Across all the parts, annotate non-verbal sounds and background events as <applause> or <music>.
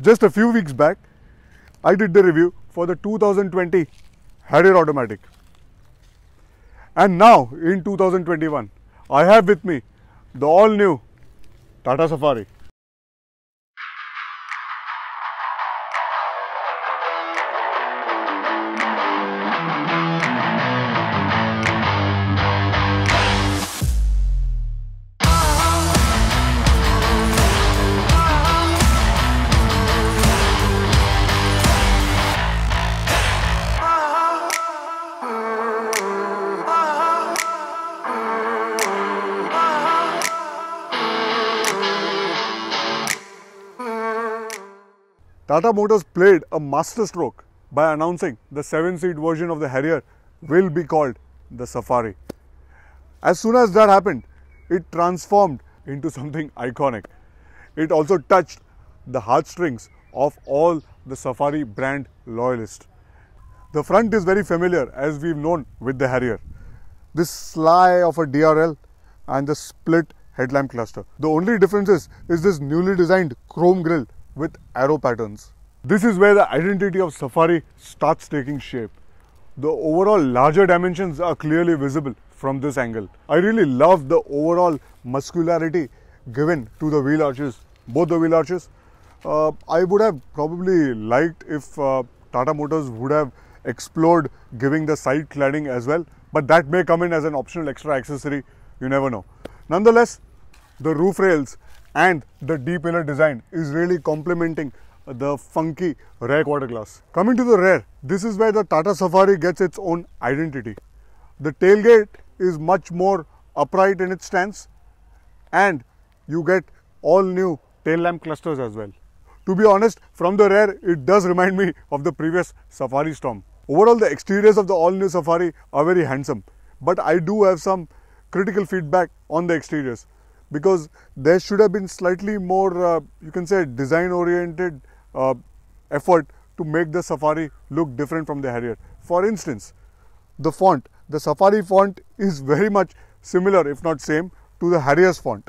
Just a few weeks back, I did the review for the 2020 Harrier Automatic. And now in 2021, I have with me the all new Tata Safari. Tata Motors played a masterstroke by announcing the 7-seat version of the Harrier will be called the Safari. As soon as that happened, it transformed into something <laughs> iconic. It also touched the heartstrings of all the Safari brand loyalists. The front is very familiar as we've known with the Harrier. This sly of a DRL and the split headlamp cluster. The only difference is, is this newly designed chrome grille with arrow patterns. This is where the identity of Safari starts taking shape. The overall larger dimensions are clearly visible from this angle. I really love the overall muscularity given to the wheel arches, both the wheel arches. Uh, I would have probably liked if uh, Tata Motors would have explored giving the side cladding as well, but that may come in as an optional extra accessory, you never know. Nonetheless, the roof rails and the D-pillar design is really complementing the funky rear quarter glass. Coming to the rear, this is where the Tata Safari gets its own identity. The tailgate is much more upright in its stance and you get all new tail lamp clusters as well. To be honest, from the rear, it does remind me of the previous Safari Storm. Overall, the exteriors of the all new Safari are very handsome, but I do have some critical feedback on the exteriors because there should have been slightly more, uh, you can say, design oriented uh, effort to make the Safari look different from the Harrier. For instance, the font, the Safari font is very much similar, if not same, to the Harrier's font.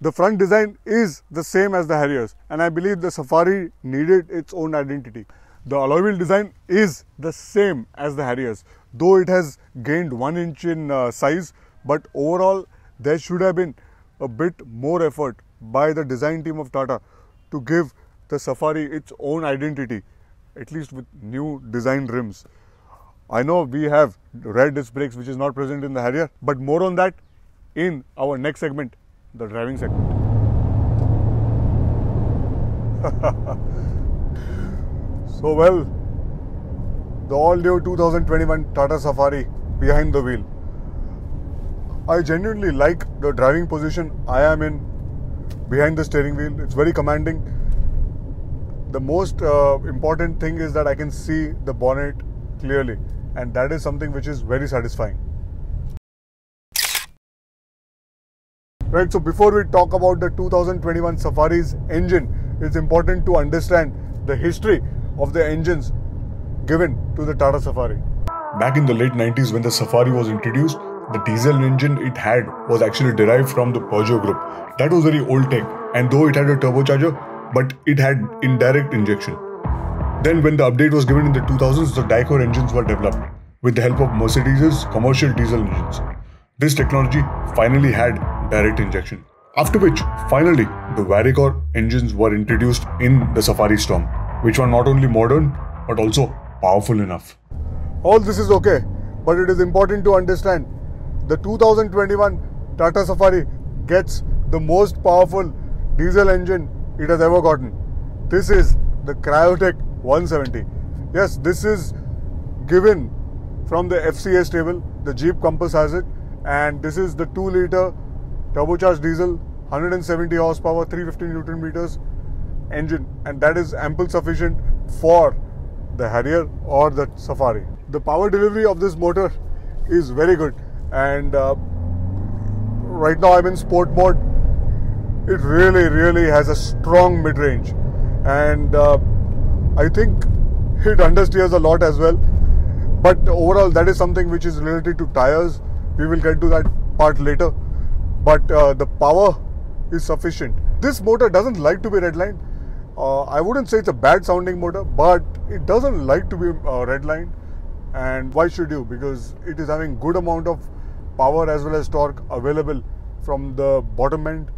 The front design is the same as the Harriers, and I believe the Safari needed its own identity. The alloy wheel design is the same as the Harriers, though it has gained one inch in uh, size, but overall there should have been a bit more effort by the design team of Tata to give the Safari its own identity, at least with new design rims. I know we have rear disc brakes which is not present in the Harrier, but more on that in our next segment, the driving segment. <laughs> so well, the all new 2021 Tata Safari behind the wheel. I genuinely like the driving position I am in behind the steering wheel. It's very commanding. The most uh, important thing is that I can see the bonnet clearly, and that is something which is very satisfying. Right, so before we talk about the 2021 Safari's engine, it's important to understand the history of the engines given to the Tata Safari. Back in the late 90s, when the Safari was introduced, the diesel engine it had was actually derived from the Peugeot group. That was very old tech, and though it had a turbocharger, but it had indirect injection. Then, when the update was given in the 2000s, the DICOR engines were developed with the help of Mercedes's commercial diesel engines. This technology finally had direct injection. After which, finally, the Varicor engines were introduced in the Safari Storm, which were not only modern but also powerful enough. All this is okay, but it is important to understand the 2021 Tata Safari gets the most powerful diesel engine it has ever gotten. This is the Kryotec 170. Yes, this is given from the FCA stable. The Jeep Compass has it, and this is the 2 liter turbocharged diesel, 170 horsepower, 350 newton meters engine, and that is ample sufficient for the Harrier or the Safari. The power delivery of this motor is very good and uh, right now I'm in sport mode. It really, really has a strong mid range, and uh, I think it understeers a lot as well. But overall, that is something which is related to tires. We will get to that part later. But uh, the power is sufficient. This motor doesn't like to be redlined. Uh, I wouldn't say it's a bad sounding motor, but it doesn't like to be uh, redlined. And why should you? Because it is having good amount of power as well as torque available from the bottom end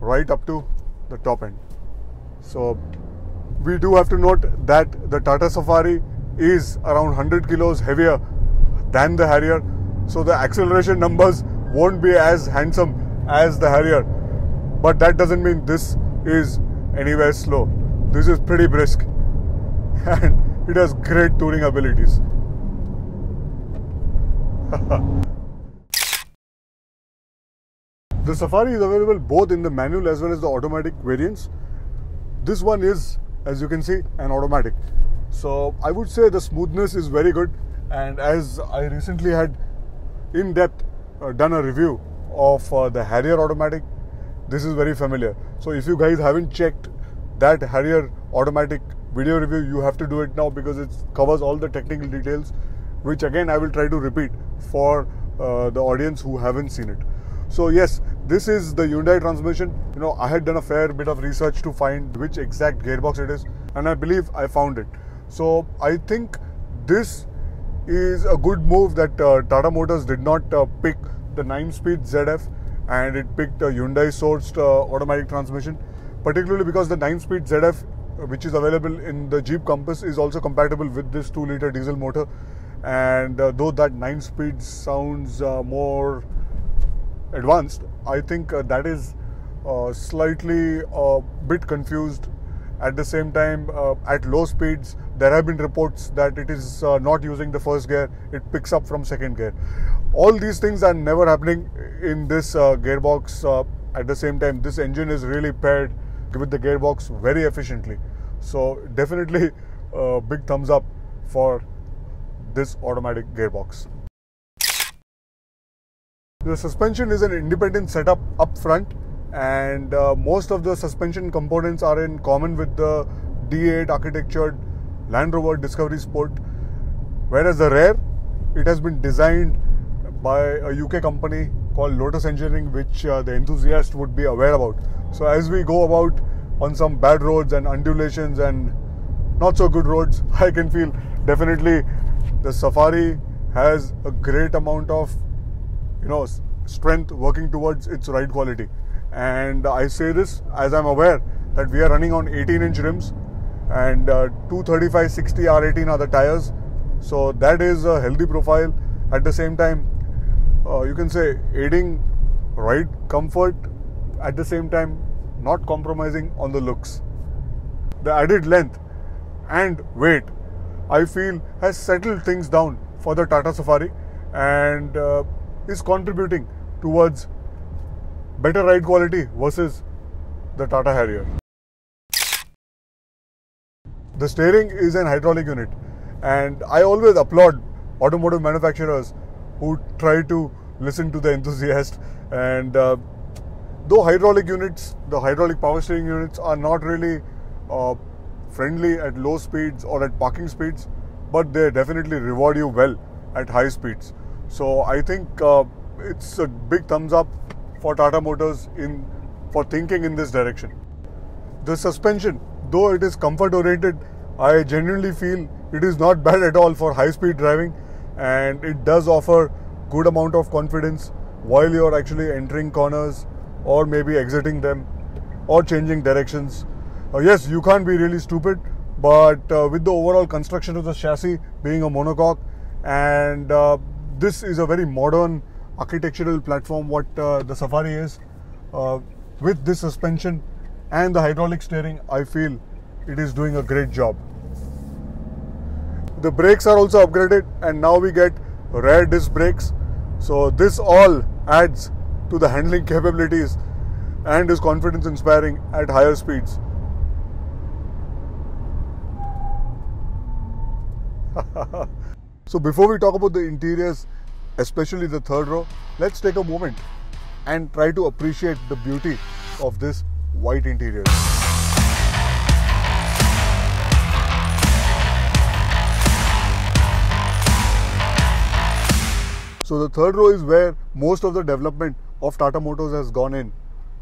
right up to the top end. So we do have to note that the Tata Safari is around 100 kilos heavier than the Harrier. So the acceleration numbers won't be as handsome as the Harrier. But that doesn't mean this is anywhere slow. This is pretty brisk <laughs> and it has great touring abilities. <laughs> the Safari is available both in the manual as well as the automatic variants. This one is, as you can see, an automatic. So I would say the smoothness is very good. And as I recently had in depth uh, done a review of uh, the Harrier automatic, this is very familiar. So if you guys haven't checked that Harrier automatic video review, you have to do it now because it covers all the technical details, which again I will try to repeat for uh, the audience who haven't seen it. So yes, this is the Hyundai transmission. You know, I had done a fair bit of research to find which exact gearbox it is, and I believe I found it. So I think this is a good move that uh, Tata Motors did not uh, pick the 9-speed ZF and it picked a Hyundai sourced uh, automatic transmission, particularly because the 9-speed ZF, which is available in the Jeep Compass, is also compatible with this 2-liter diesel motor. And uh, though that 9-speed sounds uh, more advanced, I think uh, that is uh, slightly a bit confused. At the same time, uh, at low speeds, there have been reports that it is uh, not using the first gear, it picks up from second gear. All these things are never happening in this uh, gearbox. Uh, at the same time, this engine is really paired with the gearbox very efficiently. So, definitely <laughs> big thumbs up for this automatic gearbox. The suspension is an independent setup up front and uh, most of the suspension components are in common with the D8 architectured Land Rover Discovery Sport. Whereas the rear, it has been designed by a UK company called Lotus Engineering, which uh, the enthusiast would be aware about. So as we go about on some bad roads and undulations and not so good roads, <laughs> I can feel definitely the Safari has a great amount of you know strength working towards its ride quality. And i say this as i'm aware that we are running on 18 inch rims and uh, 235 60 r18 are the tires. So that is a healthy profile. At the same time uh, you can say aiding ride comfort at the same time not compromising on the looks. The added length and weight i feel has settled things down for the tata safari. And uh, is contributing towards better ride quality versus the Tata Harrier. The steering is an hydraulic unit, and I always applaud automotive manufacturers who try to listen to the enthusiast. And uh, though hydraulic units, the hydraulic power steering units, are not really uh, friendly at low speeds or at parking speeds, but they definitely reward you well at high speeds. So I think uh, it's a big thumbs up for Tata Motors in for thinking in this direction. The suspension, though it is comfort oriented, I genuinely feel it is not <laughs> bad at all for high speed driving and it does offer good amount of confidence while you're actually entering corners or maybe exiting them or changing directions. Uh, yes, you can't be really stupid, but uh, with the overall construction of the chassis being a monocoque and uh, this is a very modern architectural platform what uh, the Safari is. Uh, with this suspension and the hydraulic steering, I feel it is doing a great job. The brakes are also upgraded and now we get rear disc brakes. So this all adds to the handling capabilities and is confidence inspiring at higher speeds. <laughs> So before we talk about the interiors, especially the third row, let's take a moment and try to appreciate the beauty of this white interior. So the third row is where most of the development of Tata Motors has gone in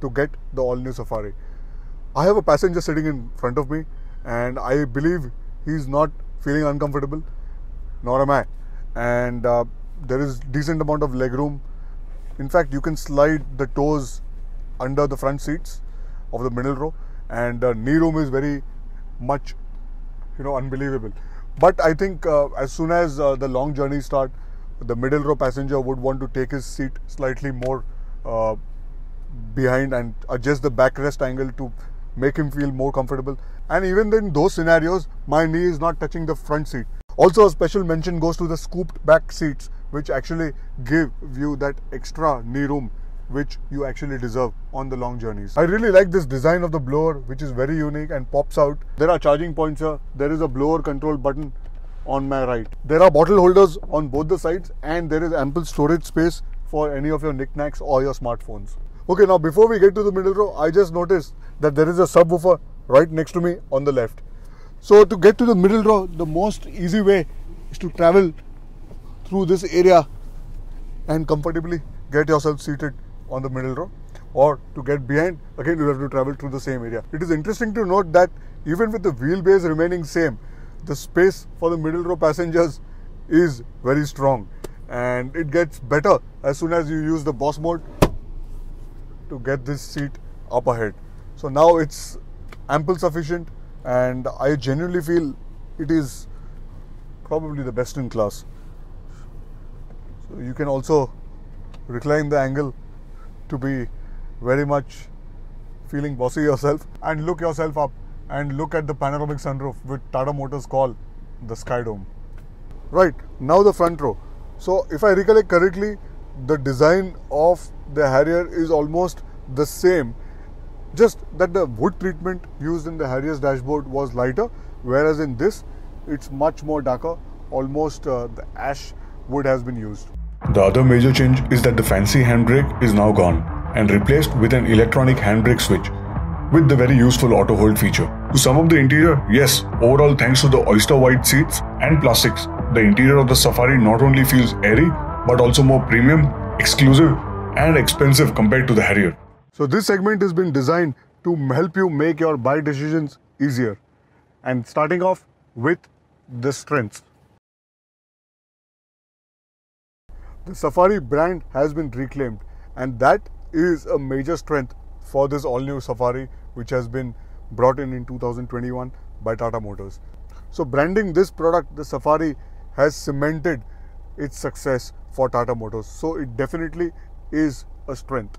to get the all-new Safari. I have a passenger sitting in front of me, and I believe he's not feeling uncomfortable, nor am I. And uh, there is decent amount of leg room. In fact, you can slide the toes under the front seats of the middle row, and uh, knee room is very much, you know, unbelievable. But I think uh, as soon as uh, the long journey start, the middle row passenger would want to take his seat slightly more uh, behind and adjust the backrest angle to make him feel more comfortable. And even in those scenarios, my knee is not touching the front seat. Also, a special mention goes to the scooped back seats, which actually give you that extra knee room which you actually deserve on the long journeys. I really like this design of the blower, which is very unique and pops out. There are charging points here. There is a blower control button on my right. There are bottle holders on both the sides and there is ample storage space for any of your knickknacks or your smartphones. Okay, now before we get to the middle row, I just noticed that there is a subwoofer right next to me on the left. So to get to the middle row, the most easy way is to travel through this area and comfortably get yourself seated on the middle row or to get behind again you have to travel through the same area it is interesting to note that even with the wheelbase remaining same the space for the middle row passengers is very strong and it gets better as soon as you use the boss mode to get this seat up ahead. So now it's ample sufficient and I genuinely feel it is probably the best in class. You can also recline the angle to be very much feeling bossy yourself and look yourself up and look at the panoramic sunroof which Tata Motors call the Sky Dome. Right, now the front row. So if I recollect correctly, the design of the Harrier is almost the same, just that the wood treatment used in the Harrier's dashboard was lighter, whereas in this it's much more darker, almost uh, the ash wood has been used. The other major change is that the fancy handbrake is now gone and replaced with an electronic handbrake switch with the very useful auto hold feature. To sum up the interior, yes, overall thanks to the oyster white seats and plastics, the interior of the Safari not only feels airy but also more premium, exclusive and expensive compared to the Harrier. So this segment has been designed to help you make your buy decisions easier. And starting off with the strengths. The Safari brand has been reclaimed and that is a major strength for this all new Safari which has been brought in in 2021 by Tata Motors. So branding this product, the Safari, has cemented its success for Tata Motors. So it definitely is a strength.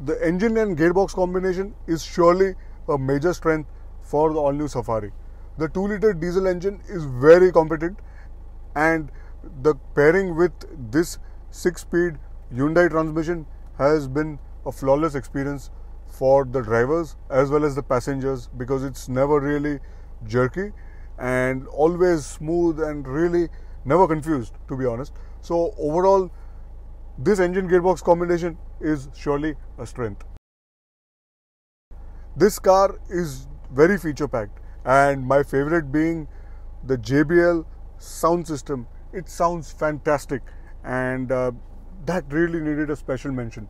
The engine and gearbox combination is surely a major strength for the all new Safari. The 2 liter diesel engine is very competent and the pairing with this 6 speed Hyundai transmission has been a flawless experience for the drivers as well as the passengers because it's never really jerky and always smooth and really never confused to be honest. So overall this engine gearbox combination is surely a strength. This car is very feature packed and my favorite being the JBL sound system it sounds fantastic and uh, that really needed a special mention.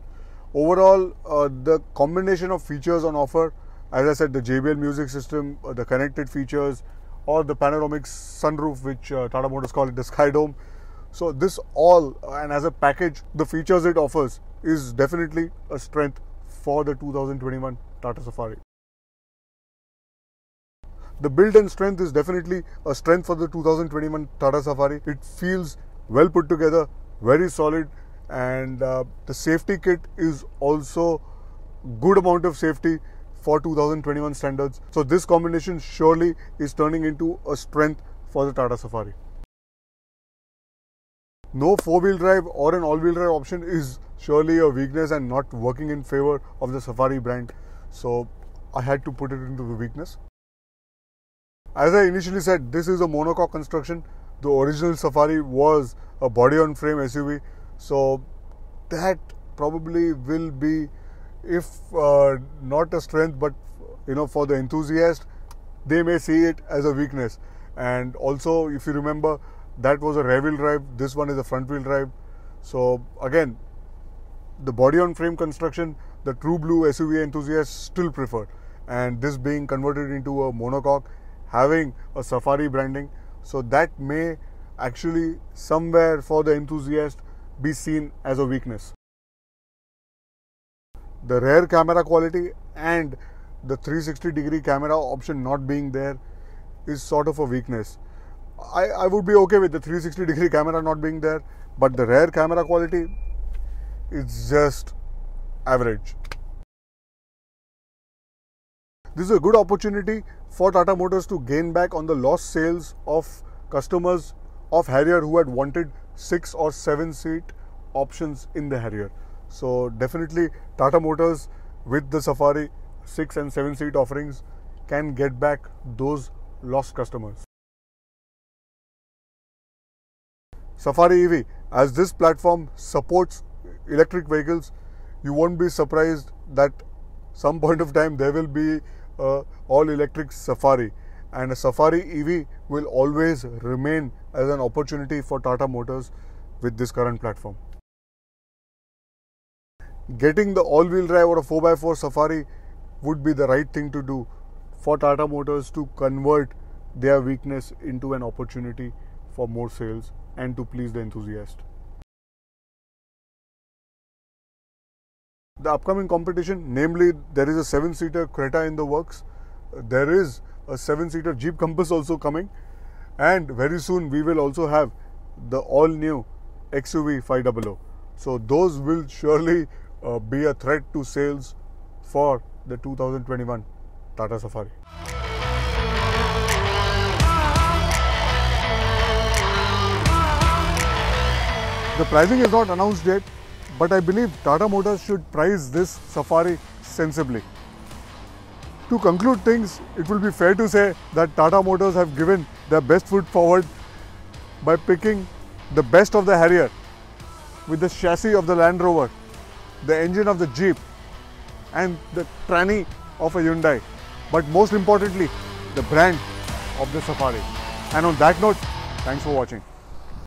Overall uh, the combination of features on offer as i said the jbl music system uh, the connected features or the panoramic sunroof which uh, tata motors call it the sky dome. So this all and as a package the features it offers is definitely a strength for the 2021 tata safari the build and strength is definitely a strength for the 2021 tata safari. It feels well put together very solid and uh, the safety kit is also good amount of safety for 2021 standards. So this combination surely is turning into a strength for the Tata Safari. No four-wheel drive or an all-wheel drive option is surely a weakness and not working in favor of the Safari brand. So I had to put it into the weakness as I initially said this is a monocoque construction the original Safari was a body on frame SUV so that probably will be, if uh, not a strength, but you know, for the enthusiast, they may see it as a weakness. And also, if you remember, that was a rear wheel drive. This one is a front wheel drive. So again, the body on frame construction the true blue SUV enthusiasts still prefer. And this being converted into a monocoque, having a Safari branding, so that may actually somewhere for the enthusiast be seen as a weakness. The rear camera quality and the 360 degree camera option not being there is sort of a weakness. I, I would be okay with the 360 degree <laughs> camera not being there, but the rear camera quality is just average. This is a good opportunity for Tata Motors to gain back on the lost sales of customers of Harrier who had wanted six or seven seat options in the Harrier. So definitely Tata Motors with the Safari 6 and 7 seat offerings can get back those lost customers. Safari EV as this platform supports electric vehicles you won't be surprised that some point of time there will be a all electric Safari and a Safari EV will always remain as an opportunity for Tata Motors with this current platform getting the all-wheel drive or a 4x4 Safari would be the right thing to do for Tata Motors to convert their weakness into an opportunity for more sales and to please the enthusiast. The upcoming competition, namely, there is a 7-seater Creta in the works. There is a 7-seater Jeep Compass also coming. And very soon we will also have the all-new XUV 500. So those will surely uh, be a threat to sales for the 2021 Tata Safari. The pricing is not announced yet, but I believe Tata Motors should price this Safari sensibly. To conclude things, it will be fair to say that Tata Motors have given their best foot forward by picking the best of the Harrier with the chassis of the Land Rover the engine of the Jeep and the tranny of a Hyundai. But most importantly, the brand of the Safari. And on that note, thanks for watching.